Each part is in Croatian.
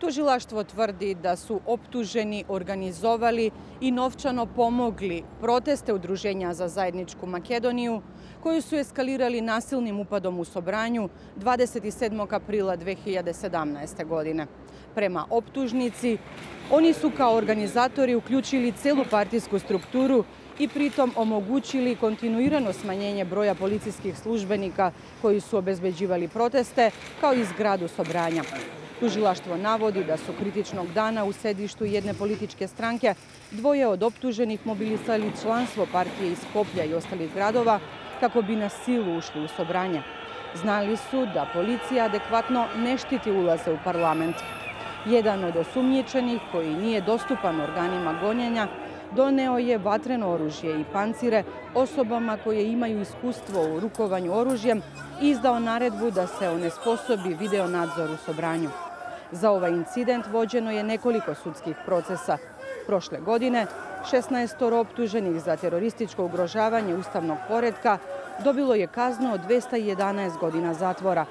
Tužilaštvo tvrdi da su optuženi organizovali i novčano pomogli proteste Udruženja za zajedničku Makedoniju, koju su eskalirali nasilnim upadom u Sobranju 27. aprila 2017. godine. Prema optužnici, oni su kao organizatori uključili celu partijsku strukturu i pritom omogućili kontinuirano smanjenje broja policijskih službenika koji su obezbeđivali proteste, kao i zgradu Sobranja. Tužilaštvo navodi da su kritičnog dana u sedištu jedne političke stranke dvoje od optuženih mobilisali članstvo partije iz Koplja i ostalih gradova kako bi na silu ušli u Sobranje. Znali su da policija adekvatno ne štiti ulaze u parlament. Jedan od osumnjičenih, koji nije dostupan organima gonjenja, doneo je vatreno oružje i pancire osobama koje imaju iskustvo u rukovanju oružjem i izdao naredbu da se onesposobi video nadzor u Sobranju. Za ovaj incident vođeno je nekoliko sudskih procesa. Prošle godine 16 optuženih za terorističko ugrožavanje ustavnog poredka dobilo je kaznu od 211 godina zatvora.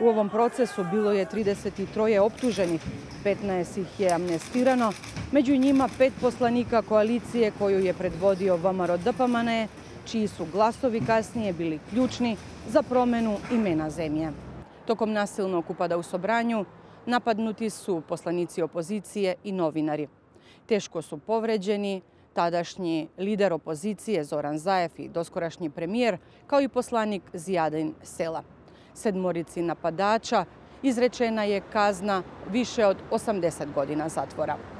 U ovom procesu bilo je 33 optuženih, 15 ih je amnestirano, među njima pet poslanika koalicije koju je predvodio Vamaro Dpamane, čiji su glasovi kasnije bili ključni za promenu imena zemlje. Tokom nasilnog upada u Sobranju napadnuti su poslanici opozicije i novinari. Teško su povređeni, tadašnji lider opozicije Zoran Zajev i doskorašnji premijer, kao i poslanik Zijadin Sela. Sedmorici napadača izrečena je kazna više od 80 godina zatvora.